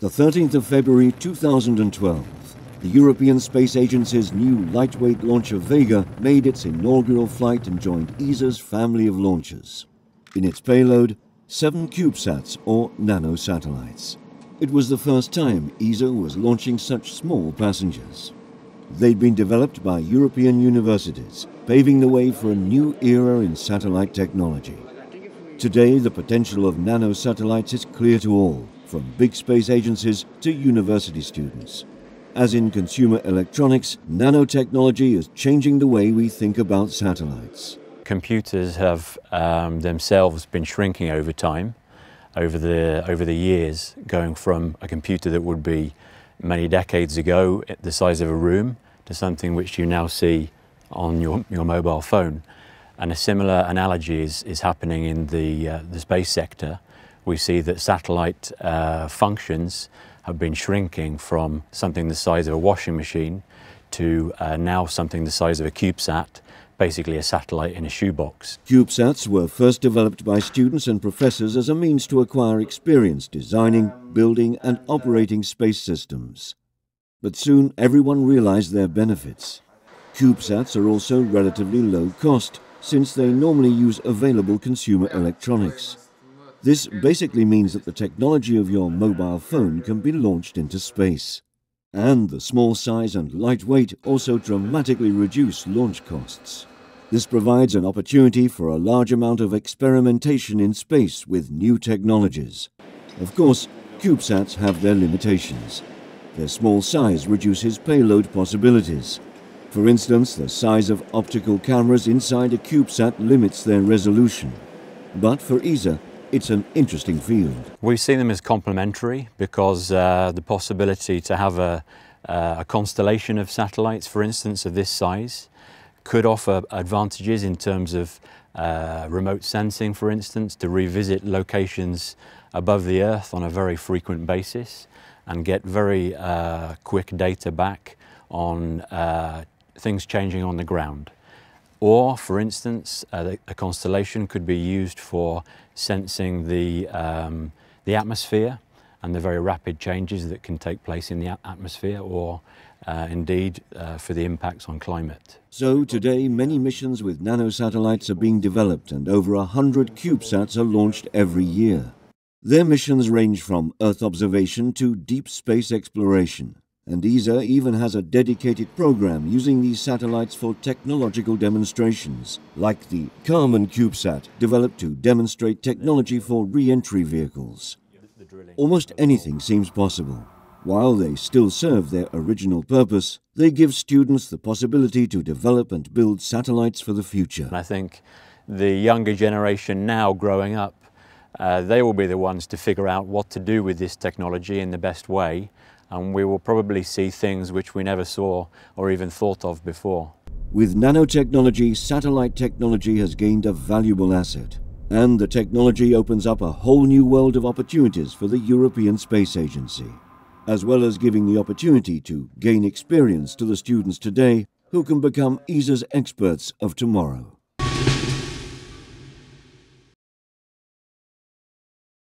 The 13th of February 2012, the European Space Agency's new lightweight launcher Vega made its inaugural flight and joined ESA's family of launchers. In its payload, seven CubeSats or nanosatellites. It was the first time ESA was launching such small passengers. They'd been developed by European universities, paving the way for a new era in satellite technology. Today, the potential of nanosatellites is clear to all, from big space agencies to university students. As in consumer electronics, nanotechnology is changing the way we think about satellites. Computers have um, themselves been shrinking over time, over the, over the years, going from a computer that would be many decades ago the size of a room to something which you now see on your, your mobile phone. And a similar analogy is, is happening in the, uh, the space sector we see that satellite uh, functions have been shrinking from something the size of a washing machine to uh, now something the size of a CubeSat, basically a satellite in a shoebox. CubeSats were first developed by students and professors as a means to acquire experience designing, building and operating space systems. But soon everyone realized their benefits. CubeSats are also relatively low cost, since they normally use available consumer electronics. This basically means that the technology of your mobile phone can be launched into space. And the small size and lightweight also dramatically reduce launch costs. This provides an opportunity for a large amount of experimentation in space with new technologies. Of course, CubeSats have their limitations. Their small size reduces payload possibilities. For instance, the size of optical cameras inside a CubeSat limits their resolution. But for ESA, it's an interesting field. We see them as complementary because uh, the possibility to have a, uh, a, constellation of satellites, for instance, of this size, could offer advantages in terms of uh, remote sensing, for instance, to revisit locations above the Earth on a very frequent basis and get very uh, quick data back on uh, things changing on the ground. Or, for instance, a, a constellation could be used for sensing the, um, the atmosphere and the very rapid changes that can take place in the atmosphere or uh, indeed uh, for the impacts on climate. So today many missions with nanosatellites are being developed and over a hundred CubeSats are launched every year. Their missions range from Earth observation to deep space exploration and ESA even has a dedicated program using these satellites for technological demonstrations, like the QARMAN CubeSat, developed to demonstrate technology for re-entry vehicles. Almost anything seems possible. While they still serve their original purpose, they give students the possibility to develop and build satellites for the future. I think the younger generation now growing up, uh, they will be the ones to figure out what to do with this technology in the best way and we will probably see things which we never saw or even thought of before. With nanotechnology, satellite technology has gained a valuable asset, and the technology opens up a whole new world of opportunities for the European Space Agency, as well as giving the opportunity to gain experience to the students today who can become ESA's experts of tomorrow.